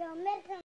Yo, American